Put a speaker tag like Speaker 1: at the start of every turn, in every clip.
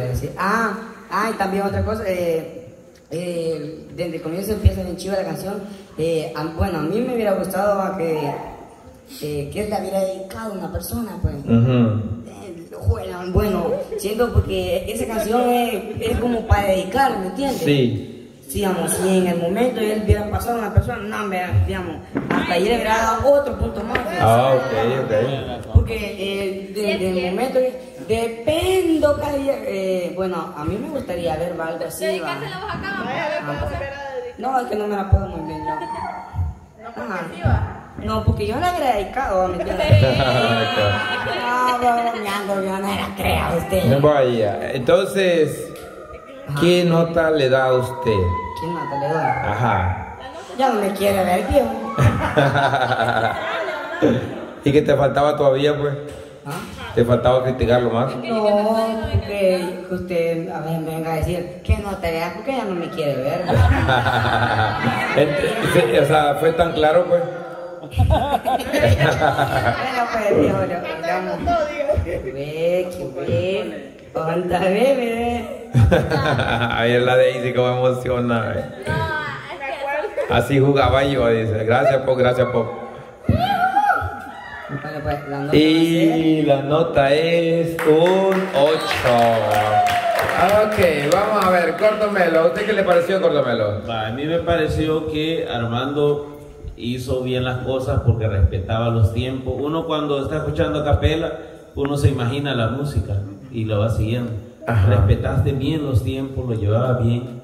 Speaker 1: decir? Ah, ah, y también otra cosa, eh, eh, desde el comienzo empieza bien chiva la canción. Eh, a- bueno, a mí me hubiera gustado a que, eh, que él le hubiera dedicado a una persona, pues.
Speaker 2: Ujú.
Speaker 1: Eh, juela, Bueno, siento porque esa canción es, es como para dedicar, ¿me entiendes?
Speaker 2: Sí.
Speaker 1: Digamos, si en el momento él hubiera pasado a una persona, no, me, digamos, hasta ahí le hubiera dado otro punto más. pues.
Speaker 2: Ah, ok, ok.
Speaker 1: Porque desde el momento que dependo día, eh, bueno, a mí me gustaría ver Valde así.
Speaker 3: vos acá, vamos.
Speaker 1: No, es que no me la puedo muy bien yo. Ajá. No, porque yo la hubiera dedicado, ¿me entiendes? No, bromeando, yo no era crea usted.
Speaker 2: Vaya, entonces, ¿qué nota le da a usted?
Speaker 1: ¿Quién mata le doy?
Speaker 2: Ajá.
Speaker 1: Ya no me quiere ver, viejo.
Speaker 2: ¿Y qué te faltaba todavía, pues? ¿Te faltaba criticarlo más?
Speaker 1: No, porque usted a veces me venga a decir que no te vea porque ella no me quiere ver.
Speaker 2: O sea, fue tan claro, pues.
Speaker 1: Bueno, pues. Ve, que ve. Cuánta bebé.
Speaker 2: Ahí es la Daisy como emociona. eh. Así jugaba yo, dice. Gracias, Pop, gracias, Pop.
Speaker 1: Bueno, pues, la nota
Speaker 2: Y la nota es un 8. Ok, vamos a ver, Cortomelo. ¿A usted qué le pareció, Cortomelo?
Speaker 4: Va, A mí me pareció que Armando hizo bien las cosas porque respetaba los tiempos. Uno cuando está escuchando a capela, uno se imagina la música y lo va siguiendo.
Speaker 2: Ajá.
Speaker 4: Respetaste bien los tiempos, lo llevaba bien.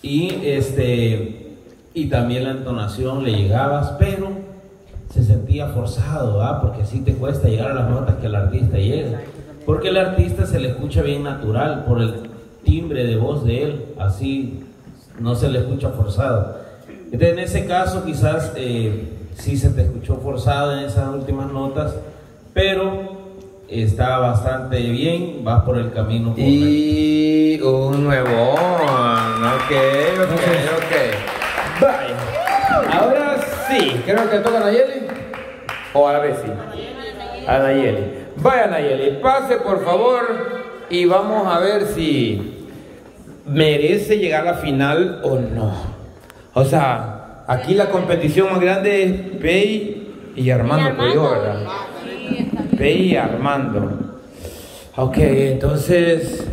Speaker 4: Y este y también la entonación le llegabas, pero se sentía forzado, ¿ah? porque así te cuesta llegar a las notas que el artista llega. Porque el artista se le escucha bien natural por el timbre de voz de él, así no se le escucha forzado. Entonces, en ese caso quizás eh, sí se te escuchó forzado en esas últimas notas, pero está bastante bien, vas por el camino correcto.
Speaker 2: Y un nuevo. Ok, ok, ok. Vaya. Ahora sí, creo que toca Nayeli. O a la vez sí. A Nayeli. Vaya Nayeli, pase por favor y vamos a ver si merece llegar a la final o no. O sea, aquí la competición más grande es Pei y Armando, ¿verdad? Pei y Armando. Ok, entonces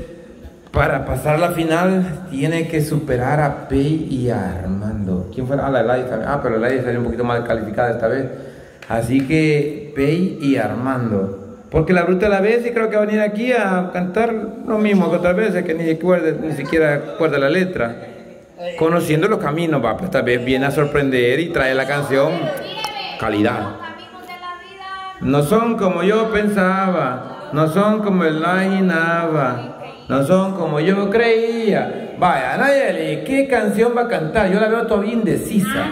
Speaker 2: para pasar la final tiene que superar a Pei y a Armando. ¿Quién fue? Ah, la Eladio también. Ah, pero la Eladio salió un poquito más calificada esta vez. Así que Pei y Armando. Porque la bruta la vez y creo que va a venir aquí a cantar lo mismo que otras veces, que ni, ni siquiera recuerda la letra. Conociendo los caminos, va, pues esta vez viene a sorprender y trae la canción calidad. No son como yo pensaba, no son como él imaginaba, no son como yo creía. Vaya, Nayeli, ¿qué canción va a cantar? Yo la veo todavía indecisa.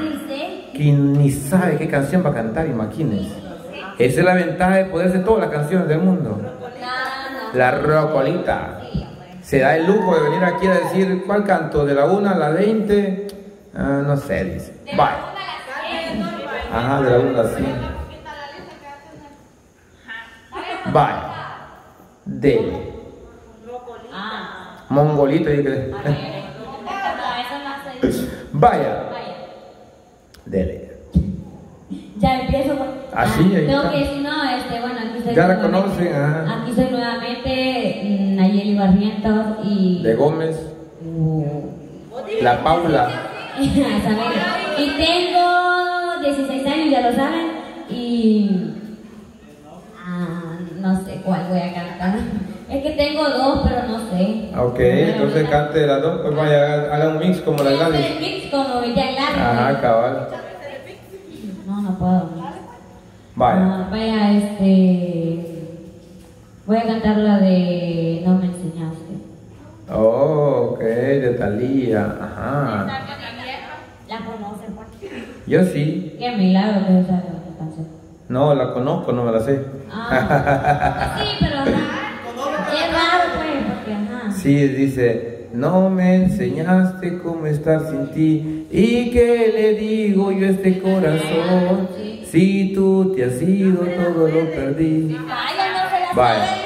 Speaker 2: Que ni sabe qué canción va a cantar, imagínense. Esa es la ventaja de poderse todas las canciones del mundo. La rocolita. Se da el lujo de venir aquí a decir cuál canto, de la 1 a la 20. Ah, no sé, dice. Vaya. Ajá, de la 1 a la 100. Vaya. Dele. Mongolito. y que- Vaya. Dele.
Speaker 5: Ya empiezo. con-
Speaker 2: Ah, sí, ahí
Speaker 5: Tengo
Speaker 2: está.
Speaker 5: que decir, no, este, bueno, aquí estoy.
Speaker 2: Ya la conocen, ajá.
Speaker 5: Aquí estoy nuevamente, mm, Nayeli Barrientos y.
Speaker 2: De Gómez.
Speaker 5: Uh,
Speaker 2: La Paula.
Speaker 5: mera. y tengo 16 años, ya lo saben. Y. Ah, no sé cuál voy a cantar. Es que tengo dos, pero no sé.
Speaker 2: Ah, Ok, entonces cante las dos. Pues vaya, haga un mix como la Gladys.
Speaker 5: el mix como Gladys.
Speaker 2: Ajá, cabal.
Speaker 5: No, no puedo.
Speaker 2: Vaya.
Speaker 5: Ah, vaya, este. Voy a cantar la de No me enseñaste.
Speaker 2: Oh, ok, de Talía. Ajá.
Speaker 5: ¿La conocen? por
Speaker 2: Yo sí.
Speaker 5: Qué milagro que esa canción.
Speaker 2: No, la conozco, no me la sé.
Speaker 5: Ah, sí, pero ajá. Es raro, pues, porque ajá.
Speaker 2: Sí, dice, no me enseñaste cómo estar sin ti. ¿Y qué le digo yo a este corazón? Si tú te has ido, todo lo perdí.
Speaker 5: Vaya.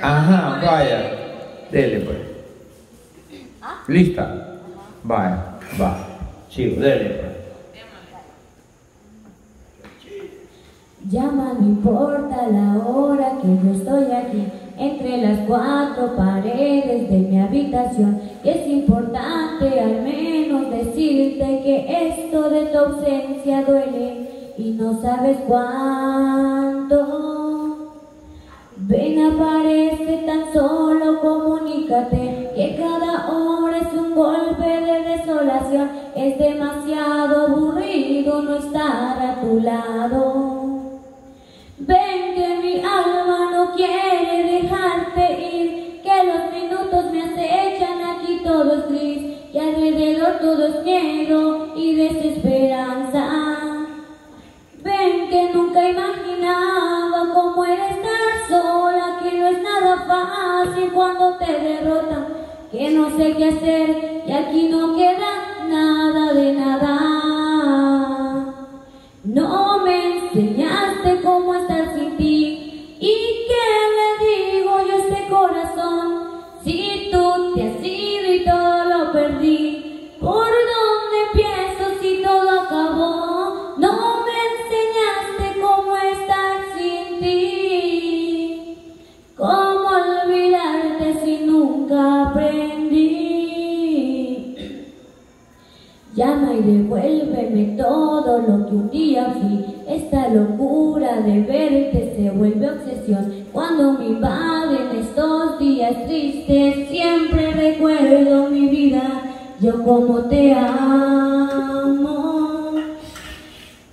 Speaker 2: Ajá, vaya. Dele pues. ¿Lista? Vaya, va. Chico, dele pues.
Speaker 5: Llama, no importa la hora que yo estoy aquí, entre las cuatro paredes de mi habitación. Y es importante al menos decirte que esto de tu ausencia duele y no sabes cuánto. Ven, aparece tan solo, comunícate que cada hora es un golpe de desolación. Es demasiado aburrido no estar a tu lado. Ven que mi alma no quiere todo es miedo y desesperanza. Ven que nunca imaginaba cómo era estar sola, que no es nada fácil cuando te derrotan, que no sé qué hacer y aquí no queda nada de nada. Días tristes, siempre recuerdo mi vida, yo como te amo.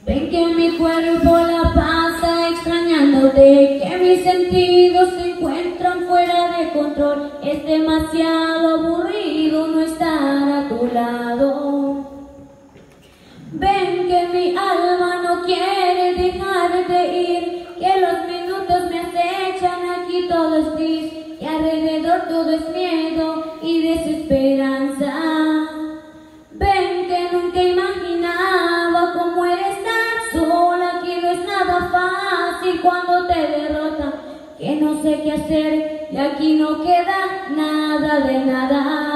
Speaker 5: Ven que mi cuerpo la pasa extrañándote, que mis sentidos se encuentran fuera de control. Es demasiado aburrido no estar a tu lado. Ven que mi alma no quiere dejarte ir, que los minutos me acechan, aquí todo es gris y todo es miedo y desesperanza. Ven que nunca imaginaba cómo era estar sola, que no es nada fácil cuando te derrotan, que no sé qué hacer y aquí no queda nada de nada.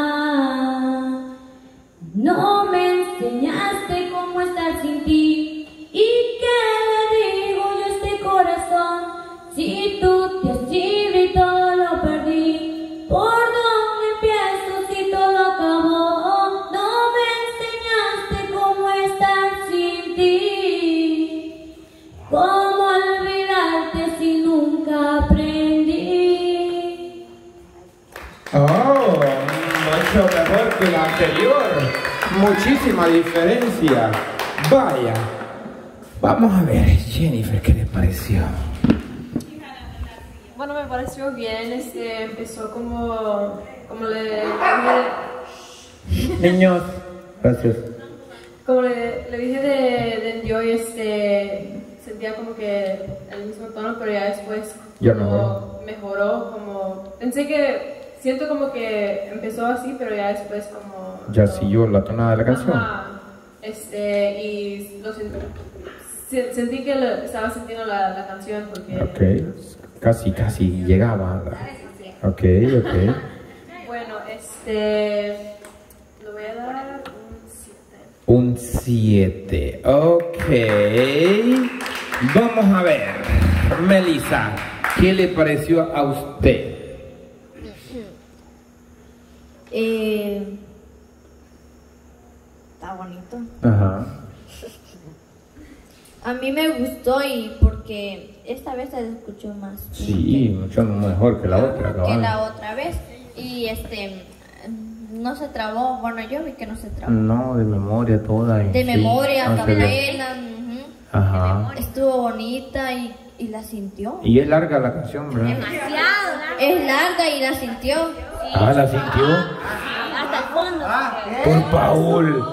Speaker 2: Mucho mejor que la anterior. Muchísima diferencia. Vaya. Vamos a ver, Jennifer, ¿qué le pareció?
Speaker 3: Bueno, me pareció bien, este, empezó como, como le,
Speaker 2: Niños. Gracias.
Speaker 3: como le, le dije de, de Enjoy, este, sentía como que el mismo tono, pero ya después como
Speaker 2: mejoró.
Speaker 3: mejoró, como, pensé que, siento como que empezó así, pero ya después como...
Speaker 2: Ya siguió la tonada de la canción.
Speaker 3: Ajá, este, y lo se- sentí que lo- estaba sintiendo la, la canción porque...
Speaker 2: Ok. Casi, casi llegaba. Ok, ok.
Speaker 3: Bueno, este. Le voy a dar un 7.
Speaker 2: Un 7. Ok. Vamos a ver. Melissa, ¿qué le pareció a usted?
Speaker 6: Eh, está bonito.
Speaker 2: Ajá.
Speaker 6: A mí me gustó y porque esta vez se escuchó más
Speaker 2: Sí, mucho mejor que la otra,
Speaker 6: que la otra vez. Y este no se trabó, bueno yo vi que no se trabó.
Speaker 2: No, de memoria toda.
Speaker 6: De
Speaker 2: sí,
Speaker 6: memoria, ujú.
Speaker 2: Ajá.
Speaker 6: estuvo bonita y, y la sintió.
Speaker 2: Y es larga la canción, ¿verdad?
Speaker 6: Demasiado. Es larga y la sintió.
Speaker 2: Ah, la sintió.
Speaker 6: Hasta el fondo.
Speaker 2: Por Paul.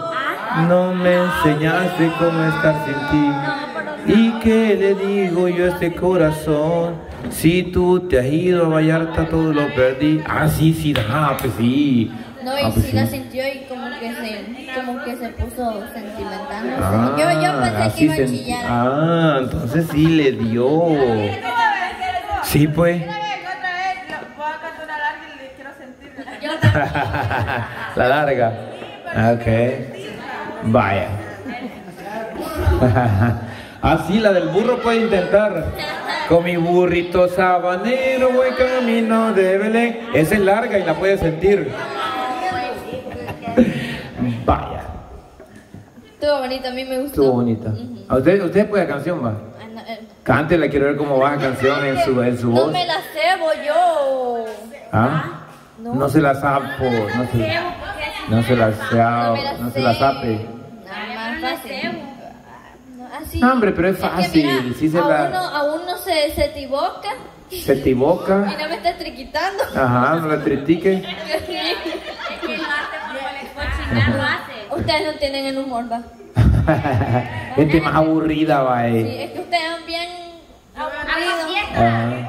Speaker 2: No me enseñaste cómo estar sin ti. ¿Y qué le digo yo a este corazón? Si tú te has ido a Vallarta, todo lo perdí. Ah, sí, sí, ah, pues sí.
Speaker 6: No, y
Speaker 2: Ah, pues
Speaker 6: sí la sintió y como que se, como que se puso sentimental.
Speaker 2: Ah,
Speaker 6: yo, yo pensé que iba a chillar.
Speaker 2: Ah, entonces sí le dio. Sí, pues.
Speaker 5: Yo también.
Speaker 2: La larga. Ok. Vaya. Así la del burro puede intentar. Con mi burrito sabanero voy camino de Belén. Esa es larga y la puede sentir. Vaya.
Speaker 6: Estuvo bonito, a mí me gustó.
Speaker 2: Estuvo bonita. ¿A usted, usted puede canción, va?
Speaker 6: Ah, no, eh,
Speaker 2: Cántela, quiero ver cómo va la canción en su, en su
Speaker 6: No
Speaker 2: voz.
Speaker 6: me la cebo yo.
Speaker 2: ¿Ah? No se la sapo, no se, no se la sao,
Speaker 6: me la
Speaker 2: no se la
Speaker 6: sé.
Speaker 2: sape.
Speaker 6: Fácil. No,
Speaker 2: hombre, pero es
Speaker 6: que,
Speaker 2: fácil,
Speaker 6: mira,
Speaker 2: sí se
Speaker 6: a
Speaker 2: la-
Speaker 6: uno, a uno se, se equivoca
Speaker 2: Se equivoca.
Speaker 6: y no me está triquitando.
Speaker 2: Ajá, no la critique.
Speaker 5: Es que lo hace como el cochinar lo hace.
Speaker 6: Ustedes no tienen el humor, va.
Speaker 2: Gente más aburrida, va.
Speaker 6: Sí,
Speaker 2: eh.
Speaker 6: es que ustedes son bien aburridos.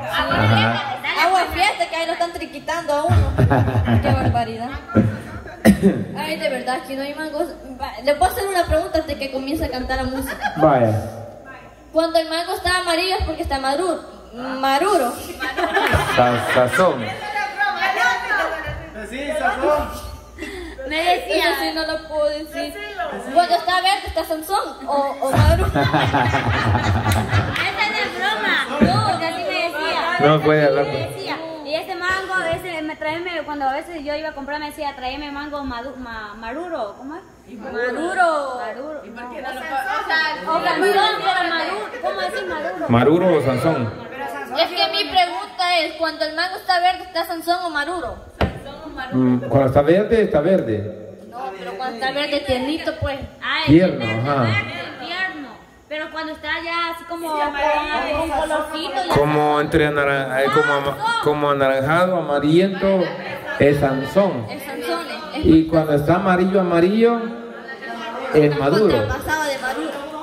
Speaker 6: Triquitando a uno. Qué barbaridad. Ay, de verdad, que no hay mangos. Le puedo hacer una pregunta antes de que comience a cantar la música.
Speaker 2: Vaya.
Speaker 6: Cuando el mango está amarillo es porque está maduro. Maruro.
Speaker 2: Sa- Sazón.
Speaker 5: Me
Speaker 6: Eso
Speaker 5: decía.
Speaker 6: sí no lo puedo decir. Cuando está verde está Sansón o, o Maduro.
Speaker 5: Esa es de broma. No, así me decía.
Speaker 2: No puede hablar.
Speaker 5: Me decía. Me tráeme, cuando a veces yo iba a comprar, me decía, tráeme mango madu, ma, maruro. ¿Cómo es? Maduro. Maduro. ¿Y por qué no lo O Sansón, pero maduro. ¿Cómo decir maduro?
Speaker 2: Maruro o Sansón.
Speaker 6: Es que mi pregunta es, cuando el mango está verde está Sansón o Maruro.
Speaker 2: Mm, Cuando está verde, está verde.
Speaker 6: No, pero cuando está verde tiernito pues.
Speaker 5: Ay,
Speaker 2: Tierno, ajá.
Speaker 5: Pero cuando está ya así como con, colorcito,
Speaker 2: Como entre anara- eh, como, como anaranjado, amarillento, es Sansón.
Speaker 6: Es Sansón. Es
Speaker 2: Y cuando está amarillo, amarillo, es maduro.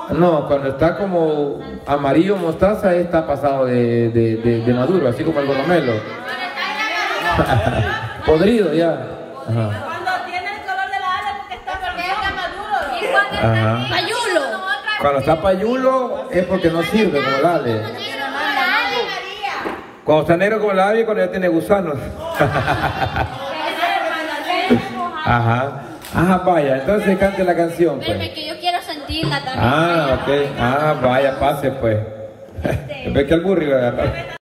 Speaker 2: No, cuando está como amarillo mostaza está pasado de, de, de- de maduro, así como el goromelo. Podrido ya. Ajá.
Speaker 7: Cuando tiene el color de la ala porque está porque está maduro.
Speaker 5: Y cuando
Speaker 2: Ajá. Cuando está payulo es porque no sirve como dale. Cuando está negro como el ave, cuando ya tiene gusanos. Ajá. Ajá, vaya, entonces cante la canción, pues.
Speaker 6: que yo quiero sentirla también.
Speaker 2: Ah, ok. Ah, vaya, pase, pues. Ve que el burro iba a agarrar.